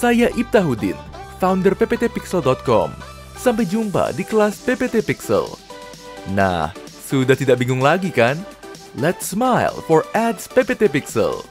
Saya Ibtahuddin, founder pptpixel.com. Sampai jumpa di kelas PPT Pixel. Nah, sudah tidak bingung lagi kan? Let's smile for ads PPT Pixel.